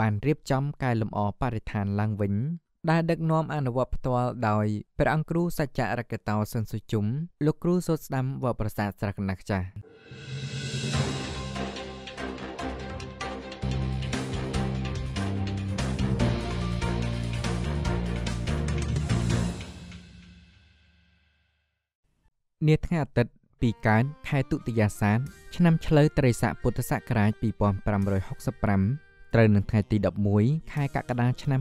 បានរៀបចំកែលម្អបរិស្ថានឡើងវិញ ដែលដឹកនាំអនុវត្តផ្ទាល់ដោយព្រះអង្គគ្រូសច្ចរកតោសិនសុជុំលោកគ្រូសូត្រស្ដាំវត្តប្រាសាទស្រកណាស់ចាស់នាថ្ងៃអាទិត្យពីកើនខែទុតិយាសានឆ្នាំឆ្លូវត្រីស័កពុទ្ធសករាជ2565 ត្រូវនឹងថ្ងៃទី11ខែកក្កដាឆ្នាំ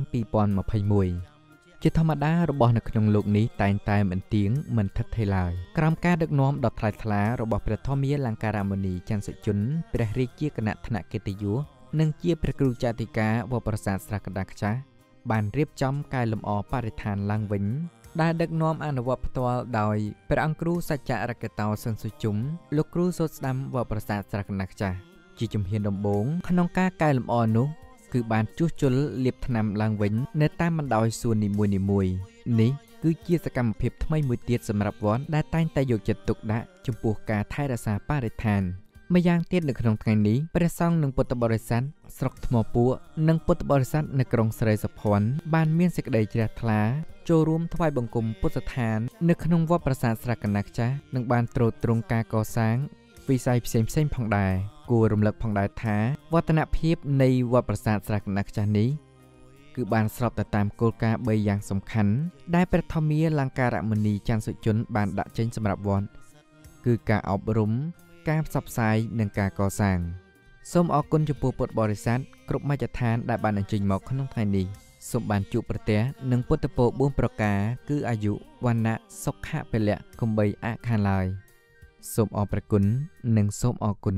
2021ជាធម្មតារបស់នៅក្នុងលោកនេះតែងតែមិនទៀងមិនថិតថេរឡើយក្រោមការដឹកនាំដ៏ថ្លៃថ្លារបស់ព្រះធម្មាលង្ការមុនីច័ន្ទសុជនព្រះរាជាគណៈថ្នាក់កិត្តិយសនិងជាព្រះគ្រូចាតិកាវត្តប្រាសាទស្រះកណ្ដាលខ្ចាស់បានរៀបចំកែលម្អបរិស្ថានឡើងវិញដែលដឹកនាំអនុវត្តផ្ទាល់ដោយព្រះអង្គគ្រូសច្ចរកតោសិនសុជុំលោកគ្រូសូត្រស្ដាំវត្តប្រាសាទស្រះកណ្ដាស់ចាស់ ជាជំហានដំបូងក្នុងការកែលម្អនោះ គឺបានជួសជុលលាបថ្នាំឡើងវិញ នៅតាមបណ្ដោយសួននីមួយៗនេះគឺជាសកម្មភាពថ្មីមួយទៀតសម្រាប់វត្តដែលតែងតែយកចិត្តទុកដាក់ចំពោះការថែរក្សាបរិស្ថានម្យ៉ាងទៀតនៅក្នុងថ្ងៃនេះព្រះសង្ឃនិងពុទ្ធបរិស័ទស្រុកថ្មពួកនិងពុទ្ធបរិស័ទនៅក្រុងស្រីសុភ័ណ្ឌបានមានសេចក្តីជ្រះថ្លាចូលរួមថ្វាយបង្គំពុទ្ធស្ថាននៅក្នុងវត្តប្រាសាទស្រះកណ្ដាស់ចាស់និងបានត្រួតត្រងការកសាងវិស័យផ្សេងផ្សេងផងដែរ គួររំលឹកផងដែរថាវឌ្ឍនភាពនៃវត្តប្រាសាទស្រះកណ្ដាស់ចាស់នេះគឺបានស្របទៅតាមគោលការណ៍3យ៉ាងសំខាន់ដែលព្រះធម្មាលង្ការមុនីច័ន្ទសុជនបានដាក់ចេញសម្រាប់វត្តគឺការអប់រំ ការផ្សព្វផ្សាយនិងការកសាងសូមអរគុណចំពោះពុទ្ធបរិស័ទគ្រប់មជ្ឈដ្ឋានដែលបានអញ្ជើញមកក្នុងថ្ងៃនេះសូមបានជួបប្រទះនឹងពុទ្ធពរ4ប្រការគឺអាយុវណ្ណៈសុខៈពលៈកំបីអខានឡើយសូមអរព្រគុណនិងសូមអរគុណ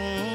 រគុ